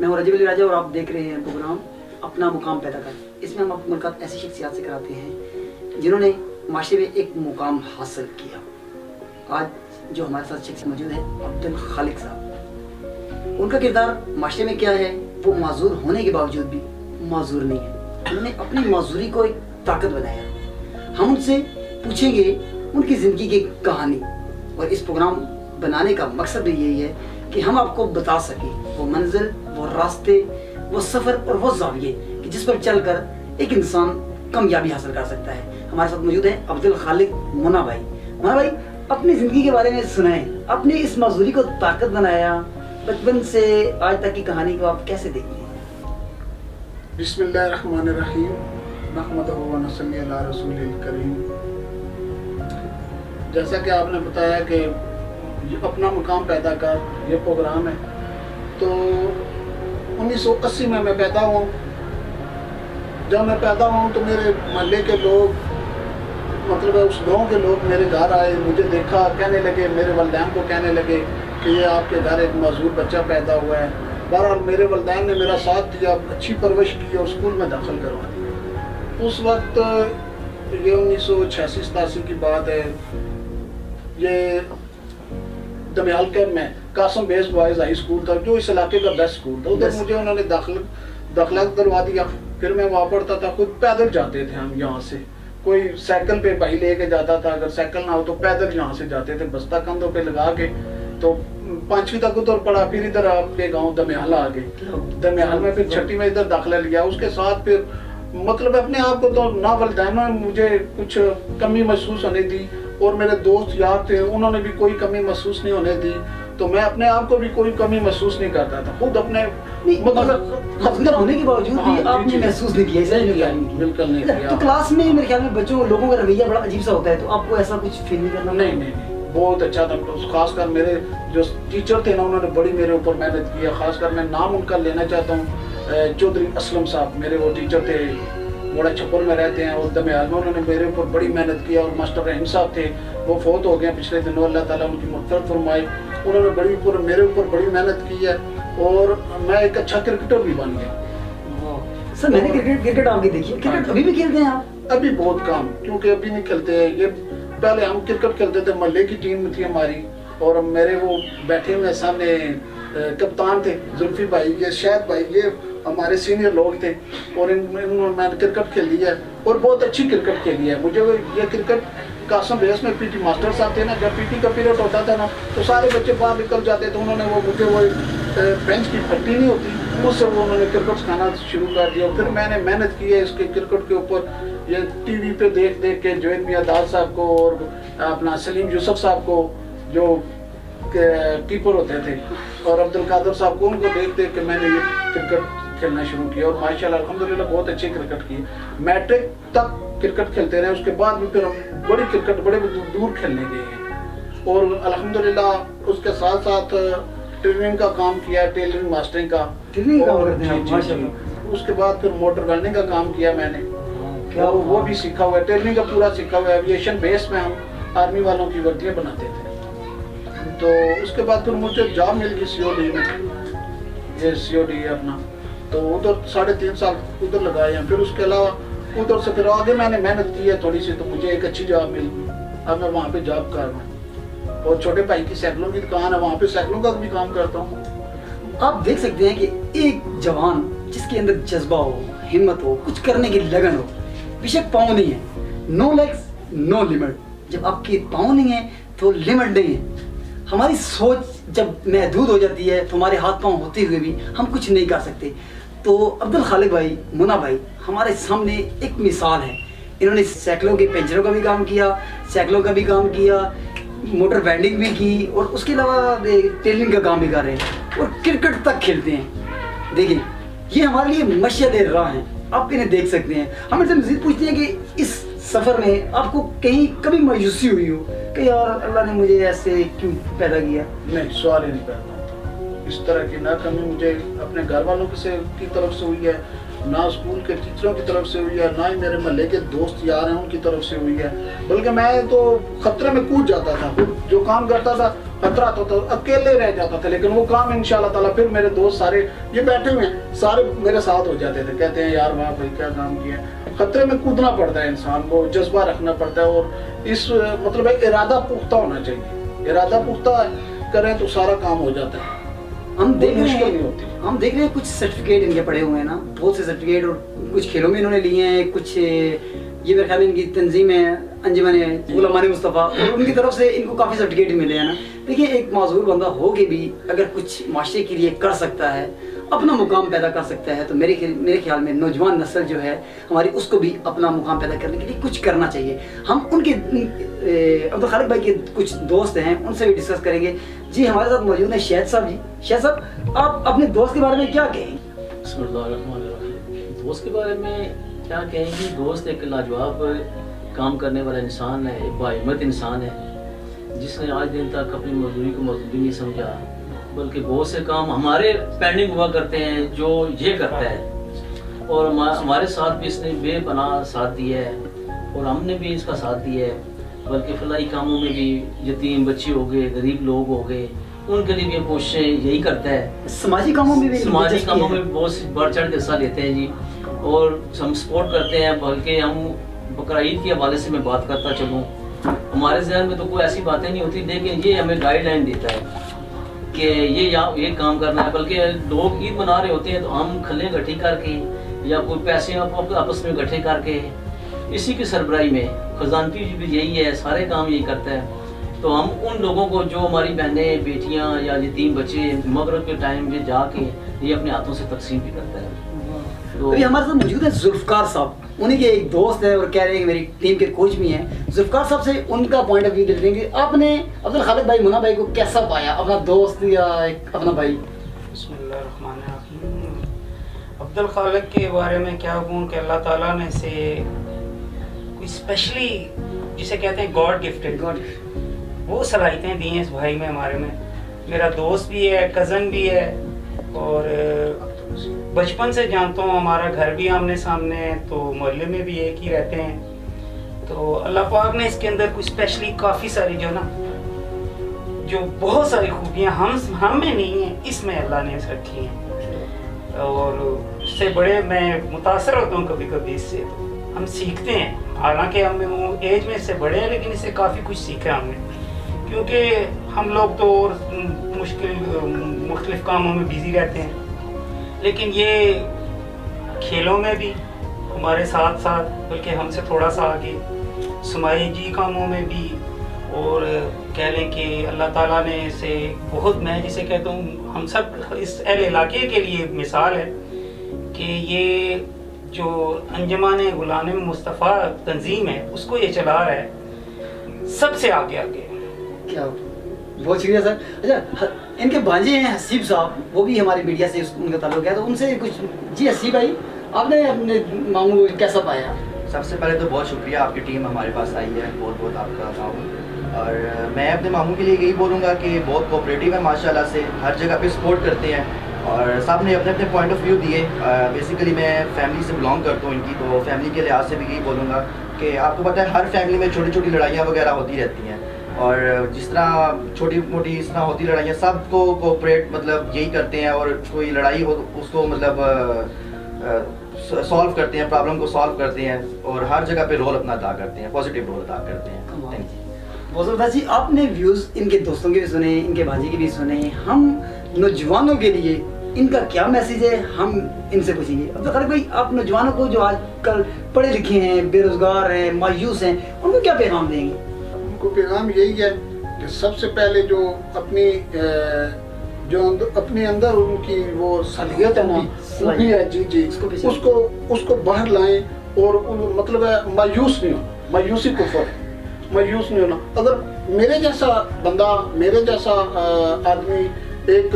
मैं हूँ रजब राजा और आप देख रहे हैं प्रोग्राम, अपना मुकाम पैदा कर। इसमें हम आपको मुलाकात ऐसी शख्सियात से कराते हैं, जिन्होंने माशरे में एक मुकाम हासिल किया। आज जो हमारे साथ शख्स मौजूद है, अब्दुल खालिक साहब। उनका किरदार माशरे में क्या है, वो माजूर होने के बावजूद भी माजूर नहीं है। उन्होंने अपनी माजूरी को एक ताकत बनाया। हम उनसे पूछेंगे उनकी ज़िंदगी की कहानी। और इस प्रोग्राम बनाने का मकसद भी यही है कि हम आपको बता सकें, वो मंजिल, वो रास्ते, वो सफ़र और वो जाविये कि जिस पर चलकर एक इंसान कामयाबी हासिल कर सकता है। हमारे साथ मौजूद है अब्दुल खालिक मुना भाई। मुना भाई, अपनी ज़िंदगी के बारे में सुनाए। अपनी इस मजदूरी को ताकत बनाया। बचपन से आज तक की कहानी को आप कैसे देखते हैं? बिस्मिल्लाहिर्रहमानिर्रहीम। जैसा कि आपने बताया कि ये अपना मुकाम पैदा कर, ये प्रोग्राम है। तो 1980 में मैं पैदा हुआ। जब मैं पैदा हुआ तो मेरे मोहल्ले के लोग मतलब उस गाँव के लोग मेरे घर आए, मुझे देखा, कहने लगे, मेरे वालदेन को कहने लगे कि ये आपके घर एक मजदूर बच्चा पैदा हुआ है। बहरहाल मेरे वालदेन ने मेरा साथ दिया, अच्छी परवरिश की और स्कूल में दाखिल करवा दिया उस वक्त, ये उन्नीस सौ छियासी सतासी की बात है, ये दमियाल कैब में कासम बेस बॉयज़ हाई स्कूल था जो इस इलाके का बेस्ट स्कूल था। उधर मुझे उन्होंने दाखिल दाखिला करवा दिया। फिर मैं वहाँ पढ़ता था खुद पैदल जाते थे हम यहाँ से। कोई साइकिल पे भाई लेके जाता था अगर साइकिल ना हो तो पैदल यहाँ से जाते थे बस्ता कंधों पे लगा के। तो पांचवी तक उधर पढ़ा फिर इधर आपके गाँव दमयाल आ गए। दमयाल में फिर छठी में इधर दाखिला लिया। उसके साथ फिर मतलब अपने आप को तो ना वालदेन मुझे कुछ कमी महसूस होने दी। और मेरे दोस्त यार थे उन्होंने भी कोई कमी महसूस नहीं होने दी तो मैं अपने आप को भी कोई कमी महसूस नहीं करता था खुद अपने मतलब होने के बावजूद भी हाँ, आपने महसूस नहीं किया नहीं बिल्कुल नहीं किया। तो क्लास में मेरे ख्याल में बच्चों लोगों का रवैया बड़ा अजीब सा होता है तो आपको ऐसा कुछ फील नहीं करना नहीं नहीं बहुत अच्छा था खासकर मेरे जो टीचर थे ना उन्होंने बड़ी मेरे ऊपर मेहनत की है खासकर मैं नाम उनका लेना चाहता हूँ चौधरी असलम साहब मेरे वो टीचर थे बड़ा छप्पर में रहते हैं और दमियाल में उन्होंने मेरे ऊपर बड़ी मेहनत की और मास्टर रहीम साहब थे। वो फोत हो गए पिछले दिनों अल्लाह ताला उनकी मफरत फरमाई उन्होंने बड़ी ऊपर मेरे ऊपर बड़ी मेहनत की है और मैं एक अच्छा क्रिकेटर भी बन गया। सर मैंने क्रिकेट क्रिकेट आपकी देखी क्रिकेट हाँ। अभी भी खेलते हैं आप? अभी बहुत कम क्योंकि अभी नहीं खेलते हैं। ये पहले हम क्रिकेट खेलते थे मोहल्ले की टीम थी हमारी और मेरे वो बैठे हुए सामने कप्तान थे जुल्फी भाई ये शायद भाई ये हमारे सीनियर लोग थे और इन मैंने क्रिकेट खेली है और बहुत अच्छी क्रिकेट खेली है। मुझे ये क्रिकेट कासम रेस में पीटी मास्टर साहब थे ना, जब पीटी का पीरियड होता था ना तो सारे बच्चे बाहर निकल जाते थे। उन्होंने वो मुझे वो बेंच की फट्टी नहीं होती, उससे वो उन्होंने क्रिकेट सिखाना शुरू कर दिया। फिर मैंने मेहनत की है इसके क्रिकेट के ऊपर। ये टीवी पे देख देख के जोन मियाँ दाल साहब को और अपना सलीम यूसुफ साहब को, जो कीपर होते थे, और अब्दुल कादर साहब को उनको देख देख के मैंने ये क्रिकेट खेलना शुरू किया और माशाल्लाह अल्हम्दुलिल्लाह बहुत अच्छी क्रिकेट की। मैट्रिक तक क्रिकेट खेलते रहे उसके बाद भी फिर हम बड़ी क्रिकेट बड़े दूर खेलने गए हैं। और अल्हम्दुलिल्लाह उसके साथ साथ ट्रेनिंग का काम किया टेलरिंग मास्टरिंग का। उसके बाद फिर मोटर वेल्डिंग का काम किया मैंने। क्या वो, भी सीखा हुआ है टेलरिंग का पूरा सीखा हुआ है। एविएशन बेस में हम आर्मी वालों की वर्दियाँ बनाते थे। तो उसके बाद फिर मुझे जॉब मिल गई सी ओ डी में। ये सी अपना। तो उधर साढ़े तीन साल उधर लगाए हैं। फिर उसके अलावा उधर से फिर आगे मैंने मेहनत की है थोड़ी सी तो मुझे एक अच्छी जॉब मिल। अब मैं वहाँ पे जॉब कर रहा हूँ। और छोटे भाई की साइकिलों की दुकान है, वहाँ पे साइकिलों का भी काम करता हूँ। आप देख सकते हैं कि एक जवान जिसके अंदर जज्बा हो, हिम्मत हो, कुछ करने की लगन हो, बेशक पाँव नहीं है। नो लेग्स नो लिमिट जब आपके पाँव नहीं है तो लिमिट नहीं है। हमारी सोच जब महदूद हो जाती है तो हमारे हाथ पाँव होते हुए भी हम कुछ नहीं कर सकते। तो अब्दुल खालिक भाई मुना भाई, हमारे सामने एक मिसाल है। इन्होंने साइकिलों के पेंचरों का भी काम किया साइकिलों का भी काम किया, मोटर बैंडिंग भी की, और उसके अलावा टेलिंग का काम भी कर रहे हैं और क्रिकेट तक खेलते हैं। देखिए, ये हमारे लिए मशद राह हैं। आप इन्हें देख सकते हैं। हम इनसे मजीद पूछते हैं कि इस सफ़र में आपको कहीं कभी मायूसी हुई हो? कि यार अल्लाह ने मुझे ऐसे क्यों पैदा किया? नहीं ही नहीं पैदा। इस तरह की ना कमी मुझे अपने घर वालों से की तरफ़ से हुई है, ना स्कूल के टीचरों की तरफ़ से हुई है, ना ही मेरे महल्ले के दोस्त यार हैं उनकी तरफ़ से हुई है। बल्कि मैं तो खतरे में कूद जाता था, जो काम करता था खतरा तो, तो अकेले रह जाता था लेकिन वो काम इन ताला फिर मेरे दोस्त सारे ये बैठे हुए हैं सारे मेरे साथ हो जाते थे कहते हैं यार वाह भाई क्या काम किया खतरे में कूदना पड़ता है इंसान को जज्बा रखना पड़ता है और इस मतलब इरादा पुख्ता होना चाहिए। इरादा पुख्ता करें तो सारा काम हो जाता है। हम देख रहे हैं हम देख रहे हैं कुछ सर्टिफिकेट इनके पड़े हुए हैं ना बहुत से सर्टिफिकेट और कुछ खेलों में इन्होंने लिए हैं कुछ ये मेरे ख्याल इनकी तंजीम है अंजमन है गुलामान मुस्तफ़ा। और उनकी तरफ़ से इनको काफ़ी सर्टिफिकेट मिले, हैं ना? देखिए, एक माजूर बंदा हो के भी अगर कुछ माशरे के लिए कर सकता है, अपना मुकाम पैदा कर सकता है तो मेरे मेरे ख्याल में नौजवान नस्ल जो है, हमारी उसको भी अपना मुकाम पैदा करने के लिए कुछ करना चाहिए। हम उनके अब्दुल खालिक भाई के कुछ दोस्त हैं, उनसे भी डिस्कस करेंगे। जी, हमारे साथ मौजूद है शहद साहब जी। शहद साहब, आप अपने दोस्त के बारे में क्या कहें? दोस्त के बारे में क्या कहेंगे दोस्त एक लाजवाब काम करने वाला इंसान है एक बाहिमत इंसान है जिसने आज दिन तक अपनी मजदूरी को मजदूरी नहीं समझा बल्कि बहुत से काम हमारे पेंडिंग हुआ करते हैं जो ये करता है। और हमारे साथ भी इसने बेपना साथ दिया है और हमने भी इसका साथ दिया है बल्कि फलाई कामों में भी यतीम बच्चे हो गए गरीब लोग हो गए उनके लिए भी कोशिशें यही करता है। समाजी कामों में भी समाजी कामों में बहुत बढ़ चढ़ के हिस्सा लेते हैं जी और हम सपोर्ट करते हैं बल्कि हम बकरा ईद के हवाले से मैं बात करता चलूँ। हमारे जहन में तो कोई ऐसी बातें नहीं होती, लेकिन ये हमें गाइडलाइन देता है कि ये यहाँ ये काम करना है। बल्कि लोग ईद मना रहे होते हैं तो हम खले इकट्ठी करके या कोई पैसे आपस में इकट्ठे करके, इसी की सरबराही में, खजानती भी यही है, सारे काम यही करता है। तो हम उन लोगों को जो हमारी बहनें, बेटियाँ या यतीम बच्चे मगरब के टाइम में जाके ये अपने हाथों से तकसीम भी करता है। तो हमारे साथ मौजूद है जुल्फकार साहब। उन्हीं के एक दोस्त है और कह रहे हैं कि मेरी टीम के कोच भी हैं। जुल्फकार साहब से उनका पॉइंट ऑफ़ व्यू देते हैं कि आपने अब्दुल खालिद भाई मुना भाई को कैसा पाया? अपना दोस्त या एक अपना भाई? अब्दुल खालिद के बारे में क्या कहूँ कि अल्लाह ताला ने से कोई स्पेशली जिसे कहते हैं गॉड गिफ्टेड गॉड वो सलाहियतें दी हैं इस भाई में हमारे में। मेरा दोस्त भी है कज़न भी है और बचपन से जानता हूँ, हमारा घर भी आमने सामने है तो मोहल्ले में भी एक ही रहते हैं। तो अल्लाह पाक ने इसके अंदर कुछ स्पेशली काफ़ी सारी जो ना, जो बहुत सारी खूबियाँ हम हम में नहीं हैं, इसमें अल्लाह ने रखी हैं। और उससे बड़े मैं मुतासर होता हूँ कभी कभी इससे। तो हम सीखते हैं, हालाँकि हम एज में इससे बड़े हैं, लेकिन इससे काफ़ी कुछ सीखा हमने। क्योंकि हम लोग तो और मुश्किल, मुख्तलिफ़ कामों में बिज़ी रहते हैं। लेकिन ये खेलों में भी, हमारे साथ साथ, बल्कि हमसे थोड़ा सा आगे समाजी कामों में भी, और कह लें कि अल्लाह ताला ने इसे बहुत, मैं जिसे कहता हूँ, हम सब इस अहल इलाके के लिए मिसाल है कि ये जो अंजमान गुलाम मुस्तफ़ा तंजीम है, उसको ये चला रहा है सबसे आगे आगे। क्या बहुत शुक्रिया, सर। अच्छा इनके भांजे हैं हसीब साहब, वो भी हमारे मीडिया से उनका ताल्लुक है तो उनसे कुछ, जी हसीब भाई, आपने अपने मामू कैसा पाया? सबसे पहले तो बहुत शुक्रिया, आपकी टीम हमारे पास आई है बहुत बहुत आपका मामू। और मैं अपने मामू के लिए यही बोलूँगा कि बहुत कोऑपरेटिव है, माशाल्लाह से, हर जगह पे सपोर्ट करते हैं। और सबने अपने अपने पॉइंट ऑफ़ व्यू दिए बेसिकली मैं फैमिली से बिलोंग करता हूँ इनकी तो फैमिली के लिहाज से भी यही बोलूँगा कि आपको पता है, हर फैमिली में छोटी छोटी लड़ाइयाँ वगैरह होती रहती हैं। और जिस तरह छोटी मोटी इस तरह होती लड़ाइयाँ सबको कोऑपरेट मतलब यही करते हैं और कोई लड़ाई हो उसको मतलब सॉल्व करते हैं प्रॉब्लम को सॉल्व करते हैं और हर जगह पे रोल अपना अदा करते हैं पॉजिटिव रोल अदा करते हैं। थैंक बहुत जी आपने व्यूज़ इनके दोस्तों के भी सुने इनके भाजी के भी सुने हम नौजवानों के लिए इनका क्या मैसेज है हम इनसे पूछेंगे। अब तो भाई आप नौजवानों को जो आजकल पढ़े लिखे हैं बेरोजगार हैं मायूस हैं उनको क्या पैगाम देंगे? उनको पैगाम यही है कि सबसे पहले जो अपनी जो अपने अंदर उनकी वो सलियत है है जी जी। उसको उसको बाहर लाएँ और मतलब है मायूस नहीं हो मायूसी को कुफर मायूस नहीं होना। अगर मेरे जैसा बंदा मेरे जैसा आदमी एक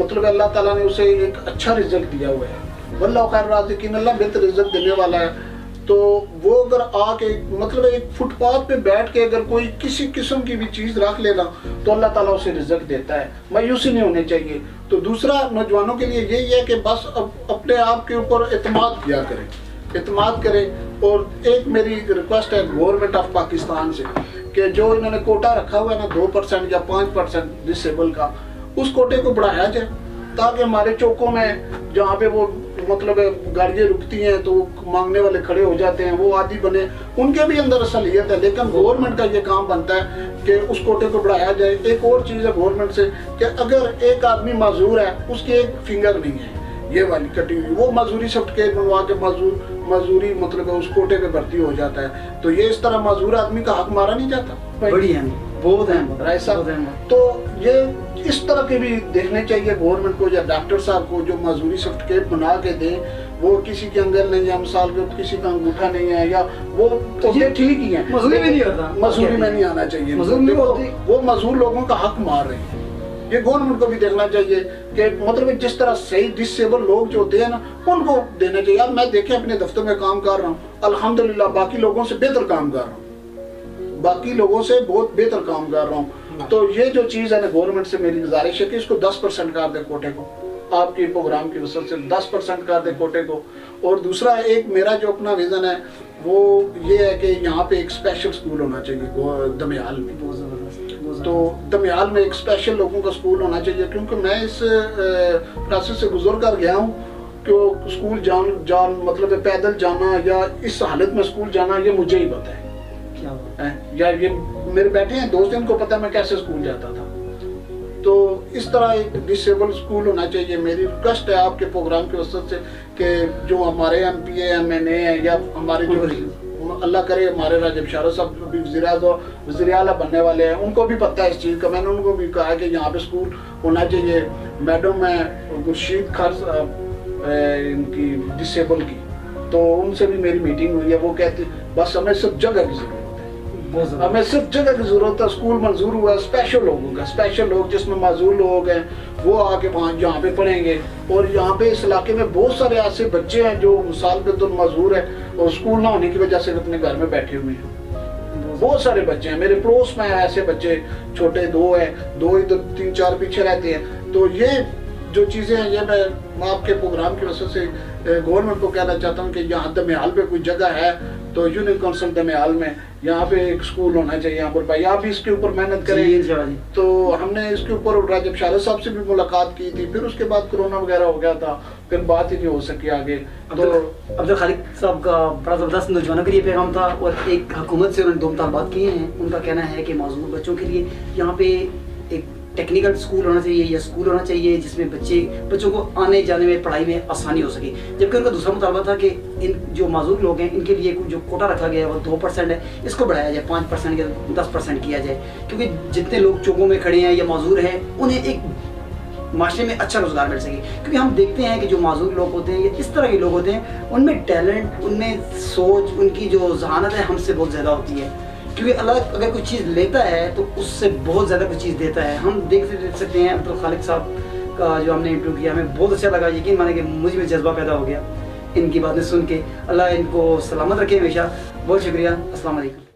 मतलब अल्लाह ताला ने उसे एक अच्छा रिज़ल्ट दिया हुआ है। वल्ला खैर राजिकिन अल्लाह बेहतर रिज़ल्ट देने वाला है। तो वो अगर आके मतलब एक फुटपाथ पे बैठ के अगर कोई किसी किस्म की भी चीज़ रख लेना तो अल्लाह ताला उसे रिज़ल्ट देता है। मायूसी नहीं होनी चाहिए। तो दूसरा, नौजवानों के लिए यही है कि बस अब अपने आप के ऊपर एतमाद किया करें। इतमाद करें। और एक मेरी रिक्वेस्ट है गवर्नमेंट ऑफ़ पाकिस्तान से, कि जो इन्होंने कोटा रखा हुआ है ना, दो परसेंट या पाँच परसेंट डिसेबल का, उस कोटे को बढ़ाया जाए, ताकि हमारे चौकों में जहाँ पे वो मतलब गाड़ियाँ रुकती हैं तो मांगने वाले खड़े हो जाते हैं वो आदि बने। उनके भी अंदर असलियत है लेकिन गवर्नमेंट का ये काम बनता है कि उस कोटे को बढ़ाया जाए। एक और चीज़ है गवर्नमेंट से कि अगर एक आदमी मजदूर है उसकी एक फिंगर नहीं है ये वाली कटी हुई। वो मजदूरी सर्टिफिकेट बनवा के मजदूर मजदूरी मतलब उस कोटे पे भर्ती हो जाता है। तो ये इस तरह मजदूर आदमी का हक मारा नहीं जाता? बड़ी है बहुत राय साहब तो ये इस तरह के भी देखने चाहिए गवर्नमेंट को या डॉक्टर साहब को जो मजदूरी सर्टिफिकेट बना के दें वो किसी के अंगल नहीं है मिसाल के किसी का अंगूठा नहीं है या वो तो ये ठीक ही है। मजदूरी में नहीं होता। मजदूरी में नहीं आना चाहिए मजदूरी होती। वो मजदूर लोगों का हक मार रहे हैं। ये गवर्नमेंट को भी देखना चाहिए कि मतलब जिस तरह सही डिसेबल लोग जो होते हैं ना उनको देना चाहिए। अब मैं देखे अपने दफ्तर में काम कर रहा हूँ। अल्हम्दुलिल्लाह बाकी लोगों से बेहतर काम कर रहा हूँ। बाकी लोगों से बहुत बेहतर काम कर रहा हूँ। तो ये जो चीज़ है ना गवर्नमेंट से मेरी गुजारिश है कि इसको दस परसेंट कर दे कोटे को। आपके प्रोग्राम की वजह से दस परसेंट कर दे कोटे को। और दूसरा एक मेरा जो अपना विज़न है वो ये है कि यहाँ पे एक स्पेशल स्कूल होना चाहिए दमयाल में। तो दमयाल में एक स्पेशल लोगों का स्कूल होना चाहिए क्योंकि मैं इस प्रोसेस से गुजर कर गया हूँ कि स्कूल जान जान मतलब पैदल जाना या इस हालत में स्कूल जाना ये मुझे ही पता है। या ये मेरे बैठे हैं दोस्त इनको पता है मैं कैसे स्कूल जाता था। तो इस तरह एक डिसेबल स्कूल होना चाहिए। मेरी रिक्वेस्ट है आपके प्रोग्राम के वसत से कि जो हमारे M P M N A हैं या हमारे जो अल्लाह करे हमारे राजब शाह साहब भी वजी अला बनने वाले हैं उनको भी पता है इस चीज़ का। मैंने उनको भी कहा कि यहाँ पे स्कूल होना चाहिए। मैडम है गुरशीद खार इनकी डिसेबल की। तो उनसे भी मेरी मीटिंग हुई है। वो कहती बस हमें सब जगह की ज़रूरत हमें सिर्फ़ जगह की ज़रूरत है, स्कूल मंजूर हुआ स्पेशल लोगों का स्पेशल लोग जिसमें मजूर लोग हैं, वो आके वहाँ यहाँ पे पढ़ेंगे। और यहाँ पे इस इलाके में बहुत सारे ऐसे बच्चे हैं जो मिसाल के तो मजूर है और स्कूल ना होने की वजह से अपने घर में बैठे हुए हैं। बहुत सारे बच्चे हैं। मेरे पड़ोस में ऐसे बच्चे, छोटे दो हैं, दो इधर तीन चार पीछे रहते हैं। तो ये जो चीज़ें हैं, ये मैं आपके प्रोग्राम की वजह से गवर्नमेंट को कहना चाहता हूँ कि यहाँ दमेहाल पे कोई जगह है तो यूनियन काउंसिल दमेहाल में यहाँ पे एक स्कूल होना चाहिए यहाँ पर भाई। आप इसके ऊपर मेहनत करें। तो हमने इसके ऊपर राजब शाह साहब से भी मुलाकात की थी। फिर उसके बाद कोरोना वगैरह हो गया था। फिर बात ही नहीं हो सकी आगे। तो अब्दुल खालिक साहब का बड़ा ज़बरदस्त नौजवानों के लिए पैगाम था और एक हुकूमत से उन्होंने दो बात किए हैं। उनका कहना है कि मौजूद बच्चों के लिए यहाँ पे एक टेक्निकल स्कूल होना चाहिए या स्कूल होना चाहिए जिसमें बच्चे, बच्चों को आने जाने में, पढ़ाई में आसानी हो सके। जबकि उनका दूसरा मुतालबा था कि इन, जो माजूर लोग हैं, इनके लिए जो कोटा रखा गया है, वो दो परसेंट है। इसको बढ़ाया जाए, पाँच परसेंट या दस परसेंट किया जाए। क्योंकि जितने लोग चौकों में खड़े हैं या माजूर हैं, उन्हें एक माशरे में अच्छा रोज़गार मिल सके। क्योंकि हम देखते हैं कि जो माजूर लोग होते हैं, या इस तरह के लोग होते हैं, उनमें टैलेंट, उनमें सोच, उनकी जो जहानत है हमसे बहुत ज़्यादा होती है। क्योंकि अल्लाह अगर कोई चीज़ लेता है तो उससे बहुत ज़्यादा कोई चीज़ देता है। हम देख देख सकते हैं, अब्दुल खालिद साहब का जो हमने इंटरव्यू किया, हमें बहुत अच्छा लगा। यकीन माने कि मुझे में जज्बा पैदा हो गया। इनकी बातें सुन के, अल्लाह इनको सलामत रखे हमेशा। बहुत शुक्रिया। असल